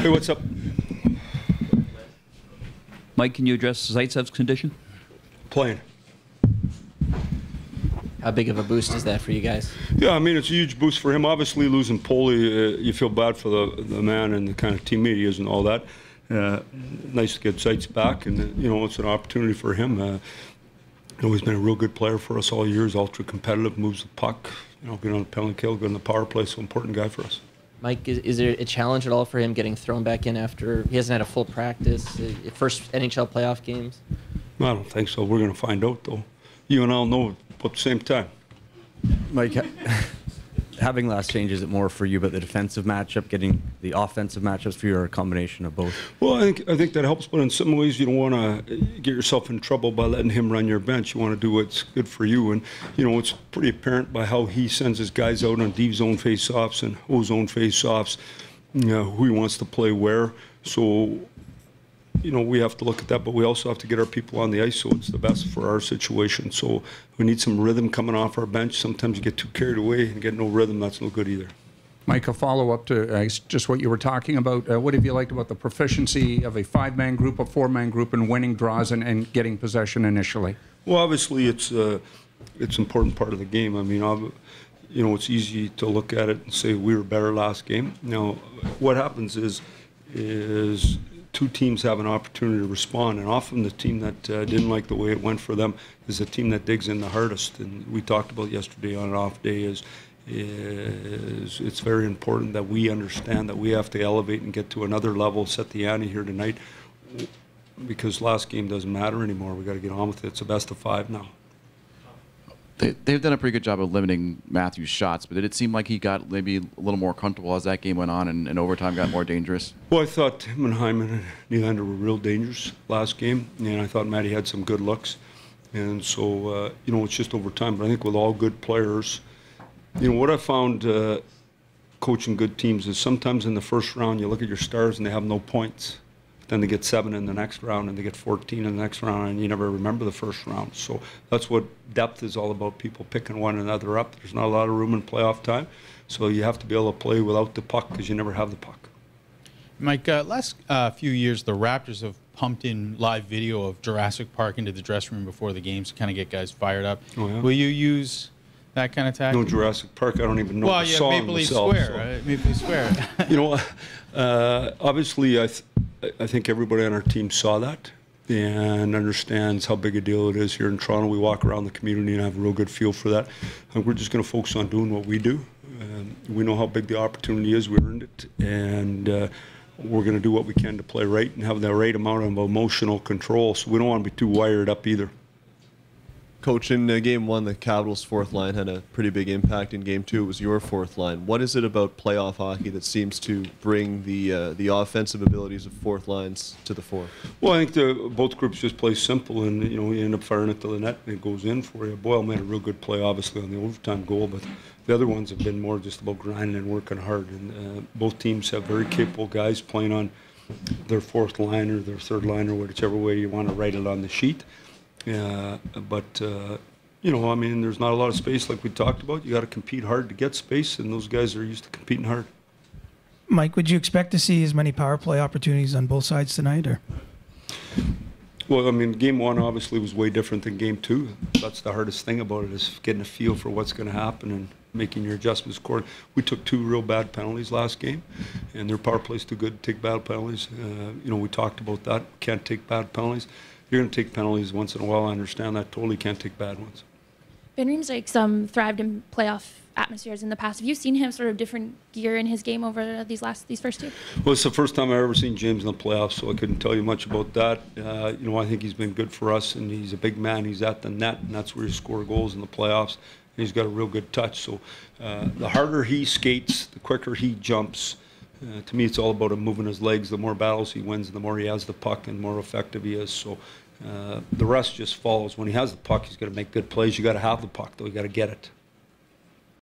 Hey, what's up? Mike, can you address Zaitsev's condition? Playing. How big of a boost is that for you guys? Yeah, I mean, it's a huge boost for him. Obviously, losing Poli, uh, you feel bad for the, the man and the kind of teammate he is and all that. Uh, nice to get Zaitz back, and, uh, you know, it's an opportunity for him. Uh, you know, he's been a real good player for us all years, ultra competitive, moves the puck, you know, good on the penalty kill, good on the power play, so important guy for us. Mike, is, is there a challenge at all for him getting thrown back in after he hasn't had a full practice, uh, first NHL playoff games? I don't think so. We're going to find out, though. You and I'll know at the same time. Mike, ha- having last change, is it more for you but the defensive matchup, getting the offensive matchups for you, or a combination of both? Well, I think I think that helps, but in some ways you don't want to get yourself in trouble by letting him run your bench. You want to do what's good for you, and you know it's pretty apparent by how he sends his guys out on D zone face-offs and O zone face-offs. You know, who he wants to play where. So, you know, we have to look at that, but we also have to get our people on the ice so it's the best for our situation. So we need some rhythm coming off our bench. Sometimes you get too carried away and get no rhythm. That's no good either. Mike, a follow-up to uh, just what you were talking about. Uh, what have you liked about the proficiency of a five-man group, a four-man group, in winning draws and, and getting possession initially? Well, obviously, it's uh, it's an important part of the game. I mean, ob- you know, it's easy to look at it and say we were better last game. Now, what happens is is two teams have an opportunity to respond, and often the team that uh, didn't like the way it went for them is the team that digs in the hardest. And we talked about yesterday on an off day is is it's very important that we understand that we have to elevate and get to another level, set the ante here tonight, because last game doesn't matter anymore. We got to get on with it. It's a best of five now. They, they've done a pretty good job of limiting Matthews' shots, but did it seem like he got maybe a little more comfortable as that game went on and, and overtime got more dangerous? Well, I thought him and Hyman and Nylander were real dangerous last game, and I thought Matty had some good looks. And so, uh, you know, it's just over time. But I think with all good players, you know, what I found uh, coaching good teams is sometimes in the first round you look at your stars and they have no points. Then they get seven in the next round and they get 14 in the next round, and you never remember the first round. So that's what depth is all about people picking one another up. There's not a lot of room in playoff time. So you have to be able to play without the puck because you never have the puck. Mike, uh, last uh, few years, the Raptors have pumped in live video of Jurassic Park into the dressing room before the games to kind of get guys fired up. Oh, yeah? Will you use that kind of tactic? No Jurassic Park. I don't even know well, the yeah, song Maple Leaf myself, Square, so. right? Maple Leaf Square. you know, uh, obviously, I, th- I think everybody on our team saw that and understands how big a deal it is here in Toronto. We walk around the community and have a real good feel for that. We're just going to focus on doing what we do. Um, we know how big the opportunity is. We earned it, and uh, we're going to do what we can to play right and have the right amount of emotional control. So we don't want to be too wired up either. Coach, in uh, game one, the Capitals' fourth line had a pretty big impact. In game two, it was your fourth line. What is it about playoff hockey that seems to bring the uh, the offensive abilities of fourth lines to the fore? Well, I think the, both groups just play simple, and you know you end up firing it to the net, and it goes in for you. Boyle made a real good play, obviously, on the overtime goal, but the other ones have been more just about grinding and working hard. And uh, both teams have very capable guys playing on their fourth line or their third line or whichever way you want to write it on the sheet. Uh, but uh, you know, I mean, there's not a lot of space like we talked about. You got to compete hard to get space, and those guys are used to competing hard. Mike, would you expect to see as many power play opportunities on both sides tonight, or? Well, I mean, game one obviously was way different than game two. That's the hardest thing about it is getting a feel for what's going to happen and making your adjustments. Cord. We took two real bad penalties last game, and their power play's too good to take bad penalties. Uh, you know, we talked about that. Can't take bad penalties. You're going to take penalties once in a while. I understand that. Totally can't take bad ones. van Riemsdyk's um, thrived in playoff atmospheres in the past. Have you seen him sort of different gear in his game over these last these first two? Well, it's the first time I've ever seen James in the playoffs, so I couldn't tell you much about that. Uh, you know, I think he's been good for us, and he's a big man. He's at the net, and that's where he score goals in the playoffs. And he's got a real good touch. So uh, the harder he skates, the quicker he jumps. Uh, to me, it's all about him moving his legs. The more battles he wins, the more he has the puck, and more effective he is. So uh, the rest just follows. When he has the puck, he's got to make good plays. You got to have the puck, though. You got to get it.